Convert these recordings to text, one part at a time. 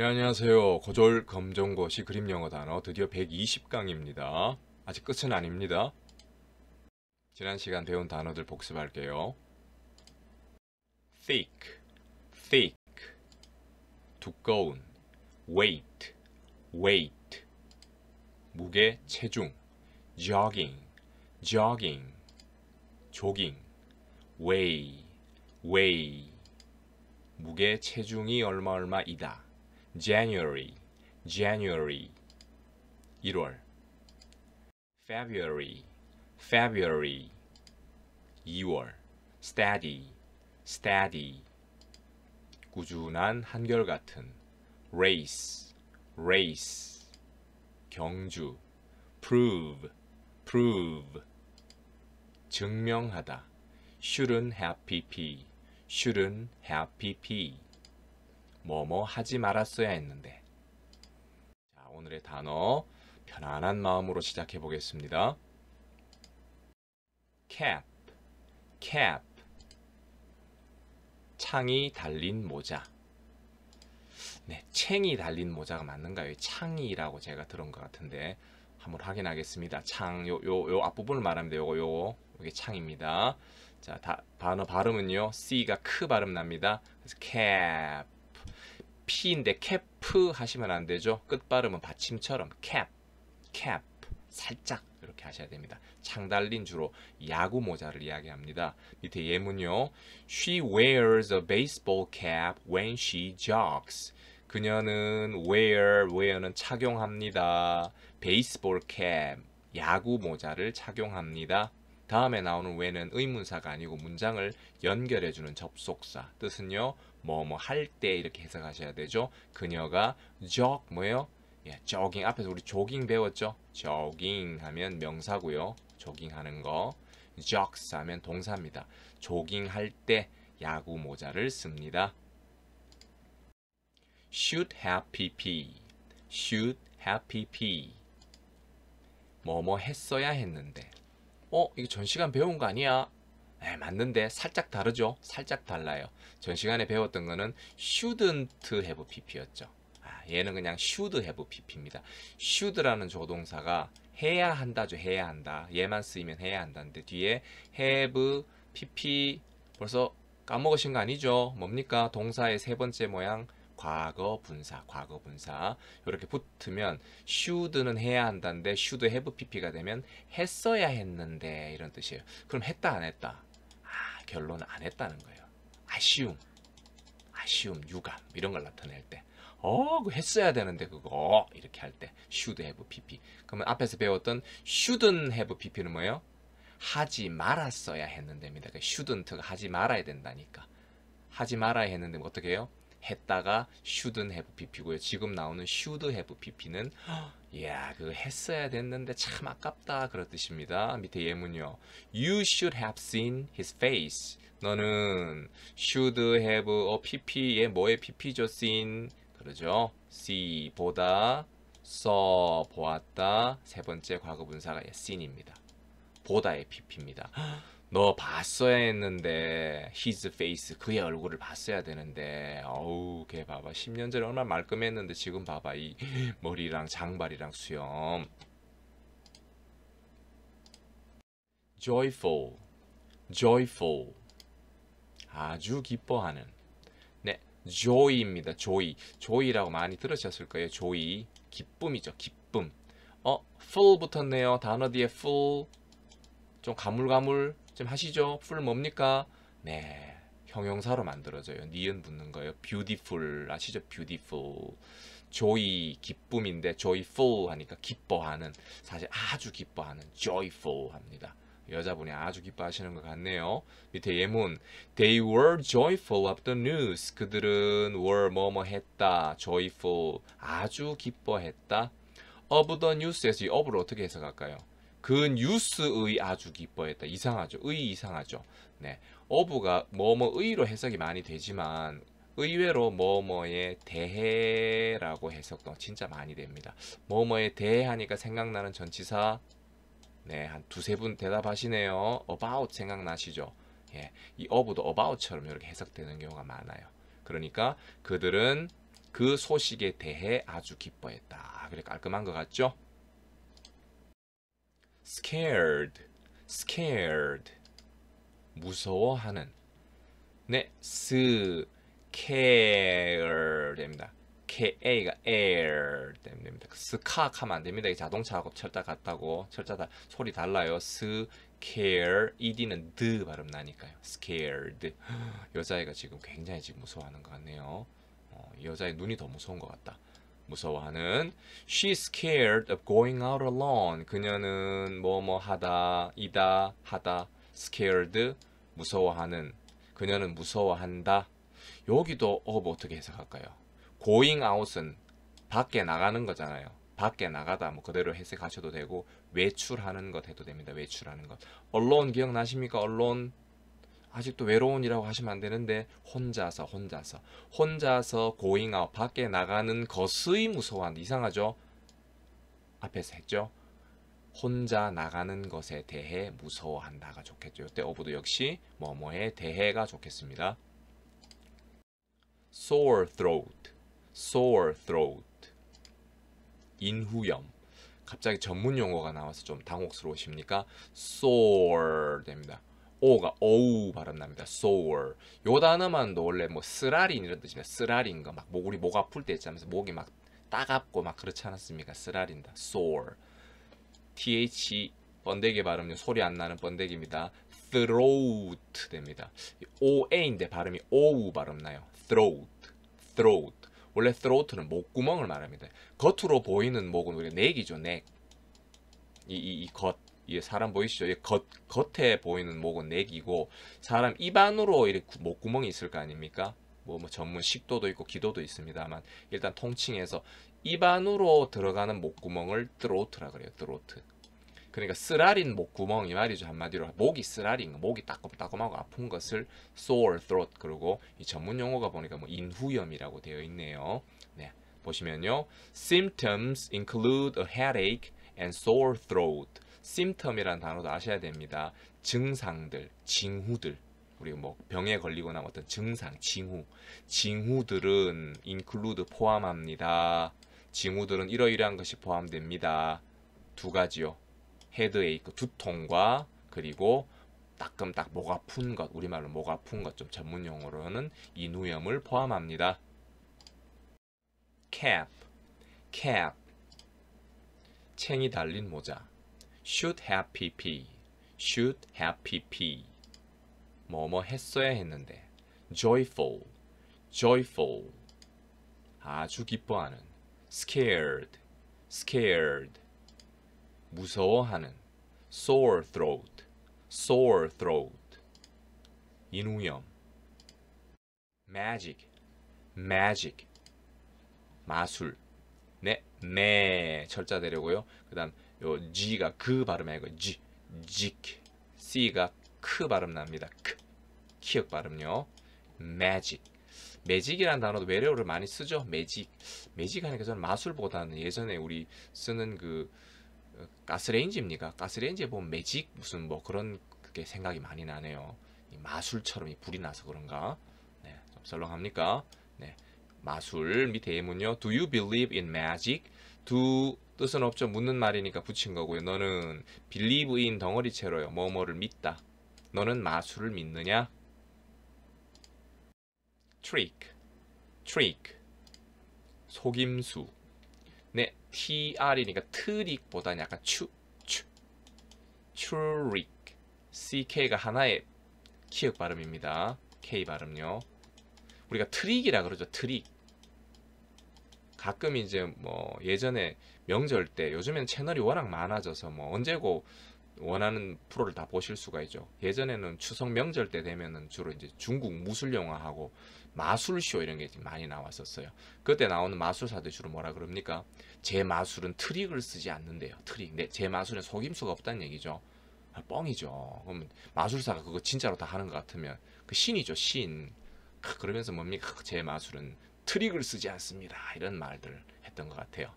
네, 안녕하세요. 고졸 검정고시 그림 영어 단어 드디어 120강입니다. 아직 끝은 아닙니다. 지난 시간 배운 단어들 복습할게요. thick, thick, 두꺼운, weight, weight, 무게, 체중, jogging, jogging, 조깅, weigh, weigh, 무게, 체중이 얼마 얼마이다. January, January, 1월. February, February, 2월. Steady, steady, 꾸준한 한결같은. Race, race, 경주. Prove, prove, 증명하다. Shouldn't have pp, shouldn't have pp. 뭐뭐 하지 말았어야 했는데. 자, 오늘의 단어 편안한 마음으로 시작해 보겠습니다. cap, cap. 창이 달린 모자. 네, 챙이 달린 모자가 맞는가요? 창이라고 제가 들은 것 같은데 한번 확인하겠습니다. 창, 요, 요, 요 앞부분을 돼요. 요거, 요거. 이게 창입니다. 자, 다, 단어 발음은요. C가 크 발음 납니다. 그래서 cap. P인데 cap 하시면 안 되죠. 끝 발음은 받침처럼 cap, cap. 살짝 이렇게 하셔야 됩니다. 창 달린 주로 야구 모자를 이야기합니다. 밑에 예문요. She wears a baseball cap when she jogs. 그녀는 wear, wear는 착용합니다. 베이스볼 캡, 야구 모자를 착용합니다. 다음에 나오는 when은 의문사가 아니고 문장을 연결해주는 접속사. 뜻은요, 뭐 뭐 할 때 이렇게 해석하셔야 되죠. 그녀가 jog 뭐예요? 예, jogging 앞에서 우리 조깅 배웠죠. jogging 하면 명사고요. 조깅하는 거. jogs 하면 동사입니다. 조깅할 때 야구 모자를 씁니다. should have pp. should have pp. 뭐뭐 했어야 했는데. 어, 이거 전 시간 배운 거 아니야? 네, 맞는데 살짝 다르죠? 살짝 달라요. 전 시간에 배웠던 거는 shouldn't have pp였죠. 아, 얘는 그냥 should have pp입니다. should라는 조동사가 해야 한다죠. 해야 한다. 얘만 쓰이면 해야 한다는데 뒤에 have pp 벌써 까먹으신 거 아니죠? 뭡니까? 동사의 세 번째 모양 과거 분사, 과거 분사 이렇게 붙으면 should는 해야 한다는데 should have pp가 되면 했어야 했는데 이런 뜻이에요. 그럼 했다 안 했다? 아, 결론은 안 했다는 거예요. 아쉬움, 아쉬움, 유감 이런 걸 나타낼 때. 어, 그 했어야 되는데 그거 이렇게 할 때 should have pp. 그러면 앞에서 배웠던 shouldn't have pp는 뭐예요? 하지 말았어야 했는데입니다. shouldn't가 하지 말아야 된다니까. 하지 말아야 했는데 어떻게 해요? 했다가 shouldn't have pp고요. 지금 나오는 should have pp는 이야 그거 했어야 됐는데 참 아깝다 그런 뜻입니다. 밑에 예문요. You should have seen his face. 너는 should have 어, pp에 뭐에 pp죠? seen 그러죠. see 보다 saw 보았다 세 번째 과거 분사가 seen입니다. 보다의 pp입니다. 너 봤어야 했는데 his face 그의 얼굴을 봤어야 되는데. 어우 걔 봐봐. 10년 전에 얼마나 말끔했는데 지금 봐봐. 이 머리랑 장발이랑 수염. Joyful. Joyful. 아주 기뻐하는. 네 joy입니다. Joy. Joy라고 많이 들으셨을 거예요. Joy. 기쁨이죠. 기쁨. 어 full 붙었네요. 단어 뒤에 full. 좀 가물가물 좀 하시죠. 풀 뭡니까? 네. 형용사로 만들어져요. 니은 붙는 거예요. beautiful 아시죠? beautiful. joy 기쁨인데 joyful 하니까 기뻐하는 사실 아주 기뻐하는 joyful 합니다. 여자분이 아주 기뻐하시는 것 같네요. 밑에 예문 They were joyful the news. 그들은 were 뭐뭐 했다. joyful 아주 기뻐했다. of the news에서 이 of를 어떻게 해석할까요? 그 뉴스의 아주 기뻐했다. 이상하죠. 의 이상하죠. 네. 어부가 뭐뭐 의로 해석이 많이 되지만 의외로 뭐뭐에 대해라고 해석도 진짜 많이 됩니다. 뭐뭐에 대해하니까 생각나는 전치사 네, 한 두세 분 대답하시네요. about 생각나시죠? 예. 이 어부도 about처럼 이렇게 해석되는 경우가 많아요. 그러니까 그들은 그 소식에 대해 아주 기뻐했다. 그래 깔끔한 것 같죠? Scared, scared. 무서워하는. 네, scare 됩니다. K가 air 됩니다. 스카 하면 안 됩니다. 이 자동차하고 철자 같다고 철자 다 소리 달라요. scare ed는 드 발음 나니까요. scared 여자애가 지금 굉장히 지금 무서워하는 것 같네요. 어, 여자의 눈이 더 무서운 것 같다. 무서워하는 She's scared of going out alone. 그녀는 뭐 뭐 하다 이다 하다 scared 무서워하는 그녀는 무서워한다. 여기도 of 어떻게 해석할까요? going out은 밖에 나가는 거잖아요. 밖에 나가다 뭐 그대로 해석하셔도 되고 외출하는 것 해도 됩니다. 외출하는 것. 언론 기억나십니까? 언론 아직도 외로운이라고 하시면 안 되는데 혼자서 혼자서 혼자서 going out 밖에 나가는 것의 무서워한다. 이상하죠? 앞에서 했죠. 혼자 나가는 것에 대해 무서워한다가 좋겠죠. 이때 어부도 역시 뭐뭐에 대해가 좋겠습니다. sore throat, sore throat, 인후염. 갑자기 전문 용어가 나와서 좀 당혹스러우십니까? sore 됩니다. 오가 오우 발음 납니다. sore. 요 단어만도 원래 뭐 쓰라린 이런 뜻입니다. 쓰라린 거막 우리 목 아플 때 있잖아요. 목이 막 따갑고 막 그렇지 않았습니까? 쓰라린다. sore. th 번데기 발음요 소리 안 나는 번데기입니다. throat 됩니다. oa인데 발음이 오우 발음 나요. throat, throat. 원래 throat는 목구멍을 말합니다. 겉으로 보이는 목은 우리가 넥이죠, 넥. 이이 겉. 이 사람 보이시죠? 이 겉 겉에 보이는 목은 넥이고 사람 입 안으로 이렇게 목구멍이 있을 거 아닙니까? 뭐, 뭐 전문 식도도 있고 기도도 있습니다만 일단 통칭해서 입 안으로 들어가는 목구멍을 throat라 그래요. throat. 그러니까 쓰라린 목구멍이 말이죠 한마디로 목이 쓰라린 목이 따끔따끔하고 아픈 것을 sore throat 그리고 이 전문 용어가 보니까 뭐 인후염이라고 되어 있네요. 네 보시면요 symptoms include a headache and sore throat. Symptom이라는 단어도 아셔야 됩니다. 증상들, 징후들. 우리 뭐 병에 걸리거나 어떤 증상, 징후. 징후들은 include 포함합니다. 징후들은 이러이러한 것이 포함됩니다. 두 가지요. 헤드에이크 두통과 그리고 따끔딱 목 아픈 것 우리말로 목 아픈 것 좀 전문 용어로는 인후염을 포함합니다. cap, cap 챙이 달린 모자 should have pp, should have pp 뭐뭐 했어야 했는데 joyful, joyful 아주 기뻐하는 scared, scared 무서워하는 sore throat, sore throat 인후염 magic, magic 마술 네, 매 철자 되려고요. 그 다음 요 G가 그 발음 아니고 G, G, C가 크 발음 납니다. 크, 키읔 발음요. magic, 매직이라는 단어도 외래어를 많이 쓰죠. 매직, 매직 하니까 저는 마술보다는 예전에 우리 쓰는 그 가스레인지입니까? 가스레인지에 보면 매직 무슨 뭐 그런 게 생각이 많이 나네요. 마술처럼 이 불이 나서 그런가? 네, 좀 썰렁합니까? 네. 마술 밑에 예문요. Do you believe in magic? Do 뜻은 없죠. 묻는 말이니까 붙인 거고요. 너는 believe in 덩어리 채로요. 뭐뭐를 믿다. 너는 마술을 믿느냐? trick, trick, 속임수. 네, tr이니까 트릭보다 약간 추, 추, 트릭. ck가 하나의 키읔 발음입니다. k 발음요. 우리가 트릭이라 그러죠. 트릭. 가끔 이제 뭐 예전에 명절 때 요즘엔 채널이 워낙 많아져서 뭐 언제고 원하는 프로를 다 보실 수가 있죠. 예전에는 추석 명절 때 되면은 주로 이제 중국 무술 영화하고 마술쇼 이런 게 많이 나왔었어요. 그때 나오는 마술사들 주로 뭐라 그럽니까? 제 마술은 트릭을 쓰지 않는데요. 트릭. 네, 제 마술은 속임수가 없다는 얘기죠. 아, 뻥이죠. 그러면 마술사가 그거 진짜로 다 하는 것 같으면 그 신이죠, 신. 그러면서 뭡니까? 제 마술은 트릭을 쓰지 않습니다. 이런 말들 했던 것 같아요.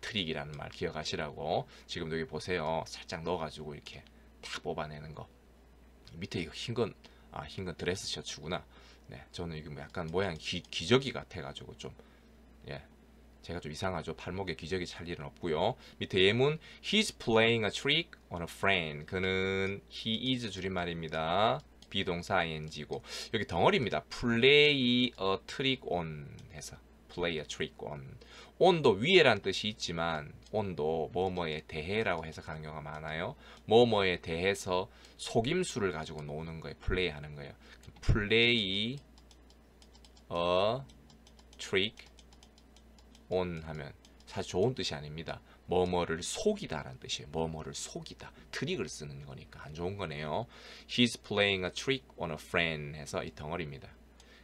트릭이라는 말 기억하시라고. 지금도 여기 보세요. 살짝 넣어가지고 이렇게 딱 뽑아내는 거. 밑에 이거 흰 건, 아, 흰 건 드레스 셔츠구나. 네, 저는 이게 뭐 약간 모양 기, 기저귀 같아가지고 좀 예. 제가 좀 이상하죠. 팔목에 기저귀 찰 일은 없고요. 밑에 예문 He's playing a trick on a friend. 그는 he is 줄임말입니다. 비동사 ing고 여기 덩어리입니다. play a trick on 해서 play a trick on. on도 위에란 뜻이 있지만 on도 뭐뭐에 대해라고 해석하는 경우가 많아요. 뭐뭐에 대해서 속임수를 가지고 노는 거예요. 플레이 하는 거예요. play a trick on 하면 사실 좋은 뜻이 아닙니다. 뭐뭐를 속이다라는 뜻이에요. 뭐뭐를 속이다. 트릭을 쓰는 거니까 안 좋은 거네요. He's playing a trick on a friend 해서 이 덩어리입니다.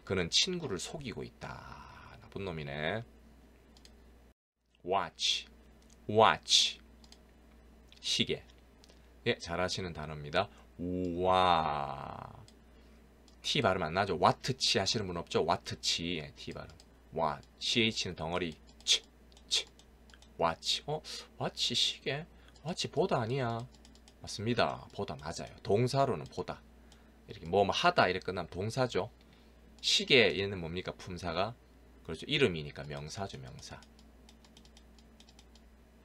그는 친구를 속이고 있다. 나쁜 놈이네. watch, watch 시계. 예, 잘하시는 단어입니다. 와. T 발음 안 나죠? 와트치 하시는 분 없죠? 와트치. 예, T 발음. 와. CH는 덩어리. 와치. 어? 와치 시계? 와치 보다 아니야. 맞습니다. 보다 맞아요. 동사로는 보다. 이렇게 뭐 뭐 하다 이렇게 끝나면 동사죠. 시계 얘는 뭡니까? 품사가 그렇죠. 이름이니까 명사죠, 명사.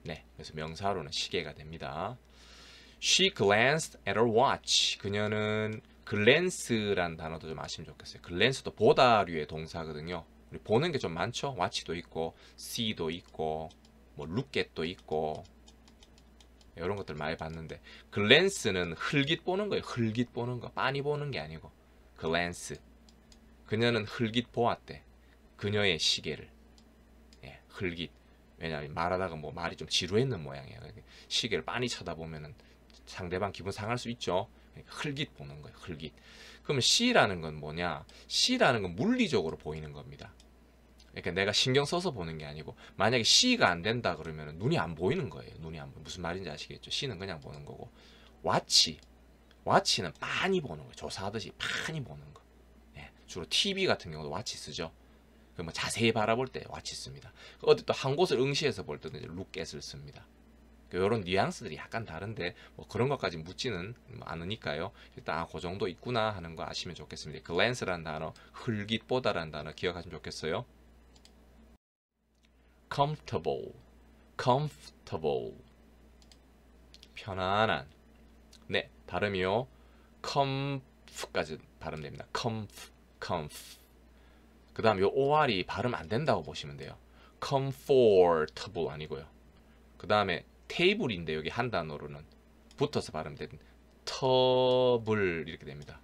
네. 그래서 명사로는 시계가 됩니다. She glanced at her watch. 그녀는 글랜스란 단어도 좀 아시면 좋겠어요. 글랜스도 보다류의 동사거든요. 우리 보는 게 좀 많죠. watch도 있고, see도 있고, 뭐 lookat도 있고 이런 것들 많이 봤는데 글랜스는 흘깃 보는 거예요. 흘깃 보는 거, 빤히 보는 게 아니고 글랜스. 그녀는 흘깃 보았대. 그녀의 시계를. 예, 흘깃. 왜냐하면 말하다가 뭐 말이 좀 지루했는 모양이에요. 시계를 빤히 쳐다보면은 상대방 기분 상할 수 있죠. 그러니까 흘깃 보는 거예요. 흘깃. 그러면 C라는 건 뭐냐? C라는 건 물리적으로 보이는 겁니다. 그러니까 내가 신경 써서 보는 게 아니고 만약에 C가 안 된다 그러면 눈이 안 보이는 거예요. 눈이 안 보. 무슨 말인지 아시겠죠? C는 그냥 보는 거고 와치, 와치는 많이 보는 거예요. 조사하듯이 많이 보는 거. 예, 주로 TV 같은 경우도 watch 쓰죠. 그뭐 자세히 바라볼 때 watch 씁니다. 어디 또 한 곳을 응시해서 볼 때는 이제 look at을 씁니다. 이런 뉘앙스들이 약간 다른데 뭐 그런 것까지 묻지는 않으니까요. 일단 아, 그 정도 있구나 하는 거 아시면 좋겠습니다. glance라는 단어, 흘깃 보다라는 단어 기억하시면 좋겠어요. Comfortable, comfortable, 편안한. 네, 발음이요. comf까지 발음됩니다. comf, comf. 그 다음 요 OR이 발음 안 된다고 보시면 돼요. comfortable 아니고요. 그 다음에 테이블인데 여기 한 단어로는 붙어서 발음된 터블 이렇게 됩니다.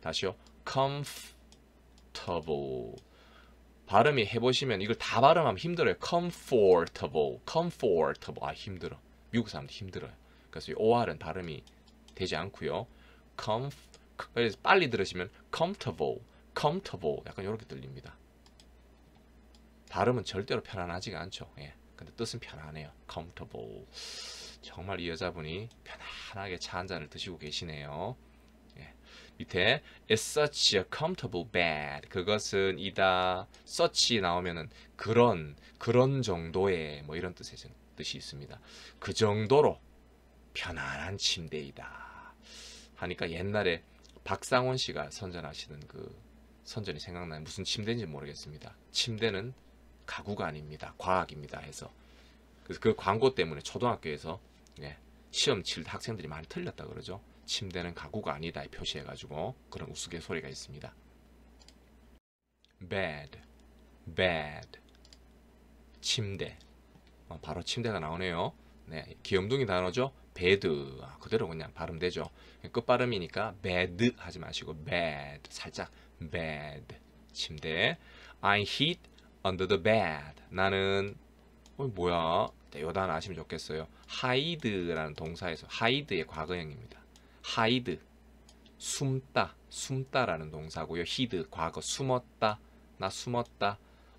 다시요. comfortable 발음이 해보시면 이걸 다 발음하면 힘들어요. comfortable, comfortable 아 힘들어. 미국 사람들 힘들어요. 그래서 이 OR은 발음이 되지 않고요. comf 그래서 빨리 들으시면 comfortable, comfortable 약간 이렇게 들립니다. 발음은 절대로 편안하지가 않죠. 예. 근데 뜻은 편안해요. comfortable. 정말 이 여자분이 편안하게 차 한 잔을 드시고 계시네요. 예. 밑에 it's such a comfortable bed. 그것은 이다 such 나오면은 그런 그런 정도의 뭐 이런 뜻의 뜻이 있습니다. 그 정도로 편안한 침대이다. 하니까 옛날에 박상원 씨가 선전하시는 그 선전이 생각나요. 무슨 침대인지 모르겠습니다. 침대는 가구가 아닙니다. 과학입니다. 해서 그래서 그 광고 때문에 초등학교에서 예, 시험 칠 때 학생들이 많이 틀렸다 그러죠. 침대는 가구가 아니다 표시해가지고 그런 우스갯소리가 있습니다. bed, bed, 침대. 어, 바로 침대가 나오네요. 네, 귀염둥이 단어죠. bed 아, 그대로 그냥 발음되죠. 끝 발음이니까 bed 하지 마시고 bed 살짝 bed 침대. I hid under the bed. 나는 어 뭐야? 네, 요 단어 아시면 좋겠어요. hide라는 동사에서 hide의 과거형입니다. Hide 숨다, 숨다라는 동사고요. hid 과거 숨었다, 나 숨었다.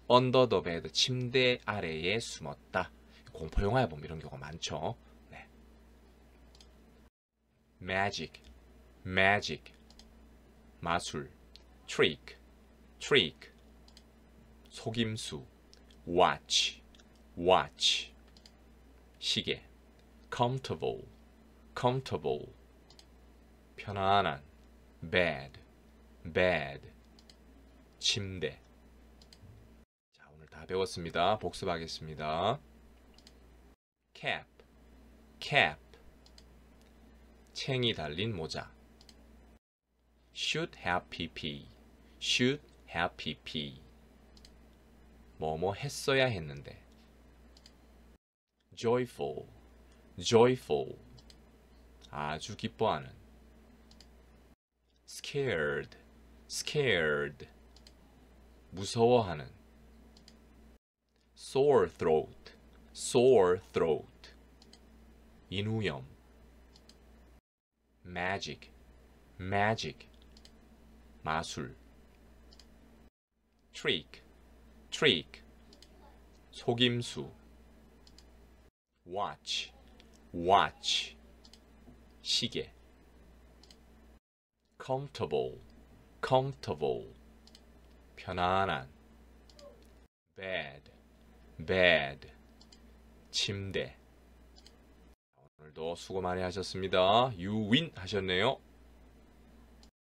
under the bed 침대 아래에 숨었다. 공포 영화에 보면 이런 경우가 많죠. 네. magic, magic 마술, trick, trick 속임수 watch, watch 시계 comfortable, comfortable 편안한 bed, bed 침대 자 오늘 다 배웠습니다. 복습하겠습니다. cap, cap. 챙이 달린 모자. should have pp, should have pp. 뭐뭐 했어야 했는데. joyful, joyful. 아주 기뻐하는. Scared, scared. 무서워하는. sore throat, sore throat. 인후염. magic, magic. 마술. trick, trick. 속임수. watch, watch. 시계. Comfortable, comfortable. 편안한. bed, bed. 침대. 오늘도 수고 많이 하셨습니다. you win 하셨네요.